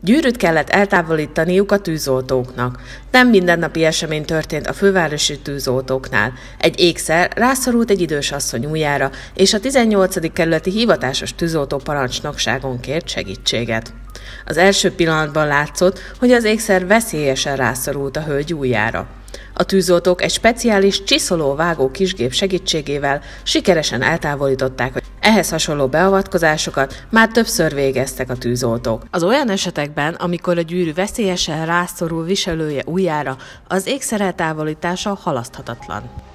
Gyűrűt kellett eltávolítaniuk a tűzoltóknak. Nem mindennapi esemény történt a fővárosi tűzoltóknál. Egy ékszer rászorult egy idős asszony ujjára, és a 18. kerületi hivatásos tűzoltó parancsnokságon kért segítséget. Az első pillanatban látszott, hogy az ékszer veszélyesen rászorult a hölgy ujjára. A tűzoltók egy speciális csiszoló-vágó kisgép segítségével sikeresen eltávolították ehhez hasonló beavatkozásokat már többször végeztek a tűzoltók. Az olyan esetekben, amikor a gyűrű veszélyesen rászorul viselője ujjára, az ékszer eltávolítása halaszthatatlan.